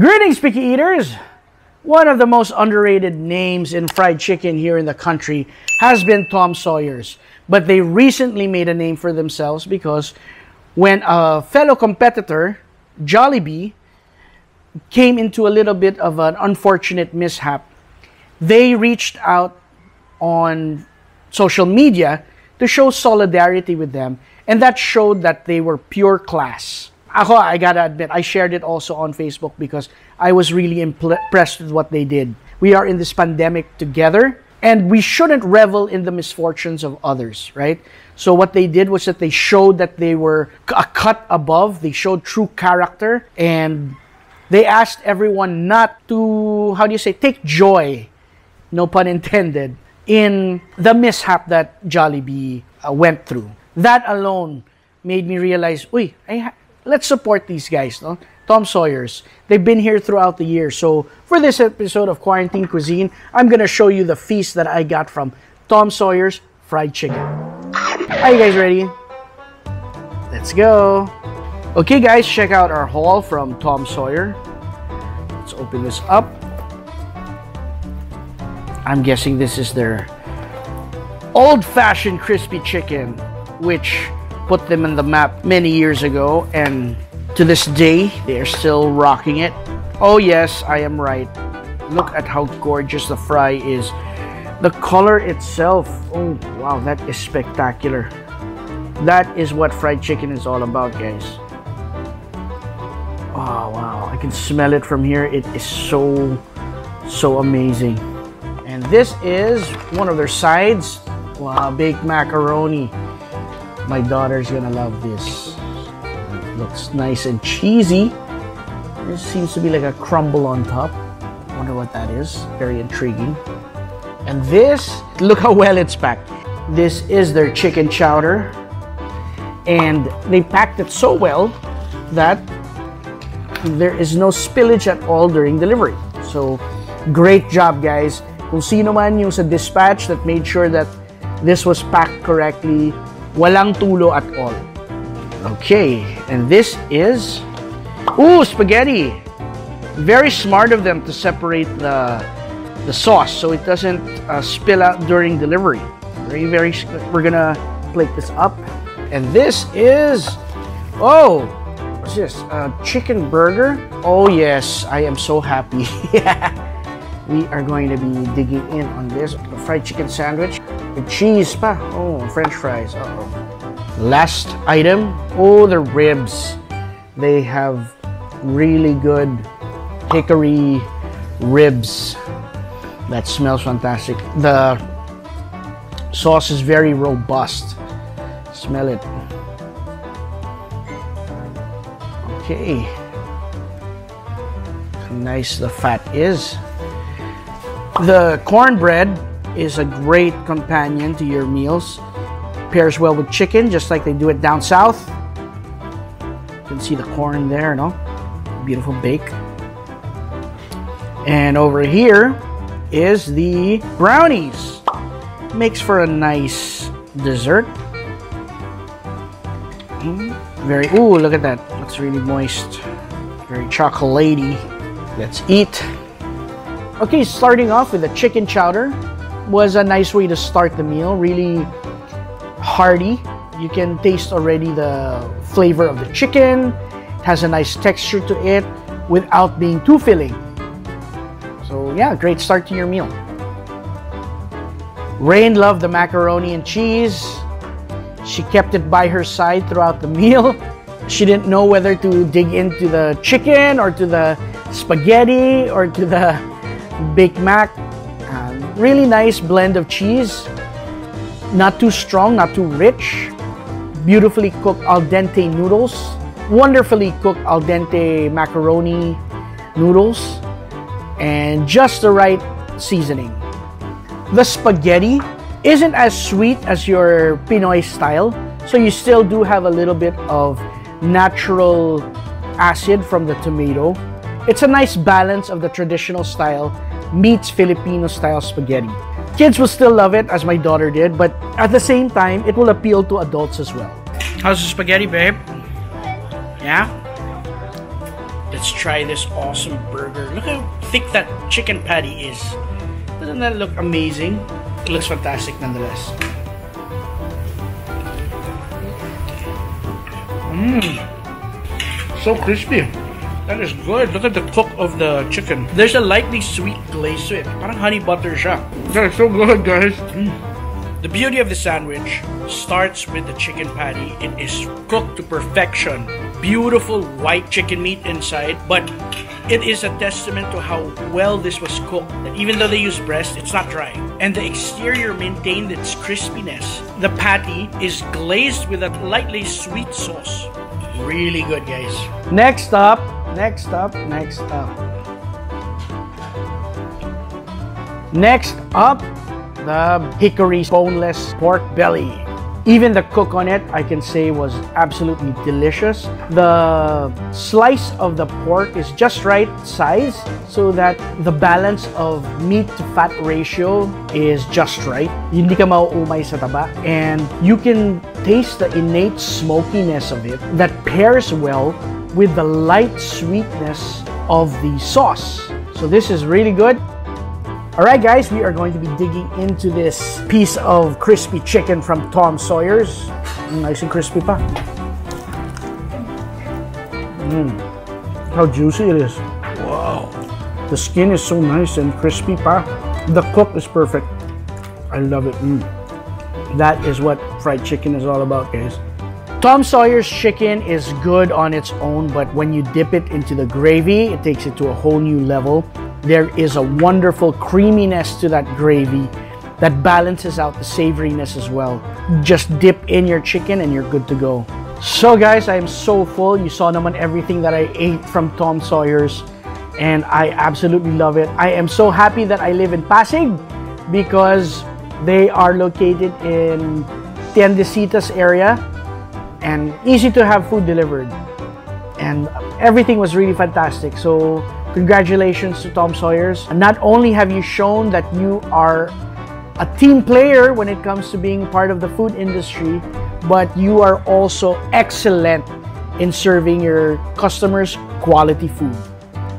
Greetings, picky eaters! One of the most underrated names in fried chicken here in the country has been Tom Sawyer's. But they recently made a name for themselves because when a fellow competitor, Jollibee, came into a little bit of an unfortunate mishap, they reached out on social media to show solidarity with them. And that showed that they were pure class. Ako, I gotta admit, I shared it also on Facebook because I was really impressed with what they did. We are in this pandemic together and we shouldn't revel in the misfortunes of others, right? So what they did was that they showed that they were a cut above, they showed true character and they asked everyone not to, how do you say, take joy, no pun intended, in the mishap that Jollibee uh, went through. That alone made me realize, uy, I let's support these guys, no? Tom Sawyer's. They've been here throughout the year. So for this episode of Quarantine Cuisine, I'm gonna show you the feast that I got from Tom Sawyer's fried chicken. Are you guys ready? Let's go. Okay guys, check out our haul from Tom Sawyer. Let's open this up. I'm guessing this is their old-fashioned crispy chicken, which put them in the map many years ago and to this day they are still rocking it. Oh yes, I am right. Look at how gorgeous the fry is. The color itself, oh wow, that is spectacular. That is what fried chicken is all about, guys. Oh wow, I can smell it from here. It is so, so amazing. And this is one of their sides. Wow, baked macaroni. My daughter's gonna love this. It looks nice and cheesy. There seems to be like a crumble on top. Wonder what that is. Very intriguing. And this, look how well it's packed. This is their chicken chowder. And they packed it so well that there is no spillage at all during delivery. So, great job guys. Kung sino man yung sa dispatch that made sure that this was packed correctly, walang tulo at all. Okay, and this is, ooh, spaghetti. Very smart of them to separate the the sauce so it doesn't uh, spill out during delivery. Very, very, we're gonna plate this up. And this is, oh, what's this? A chicken burger? Oh yes, I am so happy. we are going to be digging in on this. The fried chicken sandwich. The cheese pa. Oh, french fries. Uh oh Last item. Oh, the ribs. They have really good hickory ribs. That smells fantastic. The sauce is very robust. Smell it. Okay. Nice the fat is. The cornbread is a great companion to your meals. Pairs well with chicken, just like they do it down south. You can see the corn there, no? Beautiful bake. And over here is the brownies. Makes for a nice dessert. Mm, very, ooh, look at that. Looks really moist. Very chocolatey. Let's eat. Okay, starting off with the chicken chowder was a nice way to start the meal. Really hearty. You can taste already the flavor of the chicken. It has a nice texture to it without being too filling. So yeah, great start to your meal. Rain loved the macaroni and cheese. She kept it by her side throughout the meal. She didn't know whether to dig into the chicken or to the spaghetti or to the Big Mac. Uh, really nice blend of cheese. Not too strong, not too rich. Beautifully cooked al dente noodles. Wonderfully cooked al dente macaroni noodles. And just the right seasoning. The spaghetti isn't as sweet as your Pinoy style. So you still do have a little bit of natural acid from the tomato. It's a nice balance of the traditional style meets Filipino style spaghetti. Kids will still love it as my daughter did, but at the same time, it will appeal to adults as well. How's the spaghetti, babe? Yeah? Let's try this awesome burger. Look how thick that chicken patty is. Doesn't that look amazing? It looks fantastic nonetheless. Mmm. So crispy. That is good. Look at the cook of the chicken. There's a lightly sweet glaze to it. Parang honey butter siya. That is so good, guys. Mm. The beauty of the sandwich starts with the chicken patty. It is cooked to perfection. Beautiful white chicken meat inside, but it is a testament to how well this was cooked. That even though they use breast, it's not dry. And the exterior maintained its crispiness. The patty is glazed with a lightly sweet sauce. Really good, guys. Next up, next up, next up. Next up, the hickory boneless pork belly. Even the cook on it, I can say, was absolutely delicious. The slice of the pork is just right size so that the balance of meat to fat ratio is just right. Hindi ka mauumay sa taba. And you can taste the innate smokiness of it that pairs well with the light sweetness of the sauce. So this is really good. Alright guys, we are going to be digging into this piece of crispy chicken from Tom Sawyer's. Nice and crispy pa. Mmm. How juicy it is. Wow. The skin is so nice and crispy pa. The cook is perfect. I love it. Mm. That is what fried chicken is all about guys. Tom Sawyer's chicken is good on its own, but when you dip it into the gravy, it takes it to a whole new level. There is a wonderful creaminess to that gravy that balances out the savoriness as well. Just dip in your chicken and you're good to go. So guys, I am so full. You saw naman everything that I ate from Tom Sawyer's and I absolutely love it. I am so happy that I live in Pasig because they are located in Tiendesitas area and easy to have food delivered. And everything was really fantastic. So Congratulations to Tom Sawyers. And not only have you shown that you are a team player when it comes to being part of the food industry, but you are also excellent in serving your customers quality food.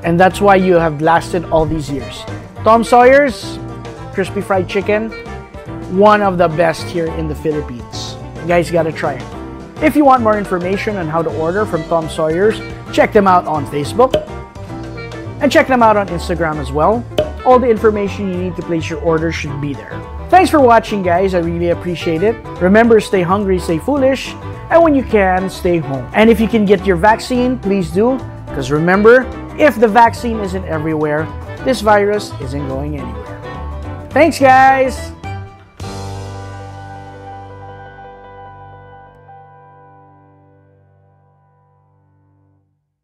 And that's why you have lasted all these years. Tom Sawyer's crispy fried chicken, one of the best here in the Philippines. You guys gotta try it. If you want more information on how to order from Tom Sawyer's, check them out on Facebook, and check them out on Instagram as well. All the information you need to place your order should be there. Thanks for watching guys, I really appreciate it. Remember, stay hungry, stay foolish, and when you can, stay home. And if you can get your vaccine, please do, because remember, if the vaccine isn't everywhere, this virus isn't going anywhere. Thanks guys!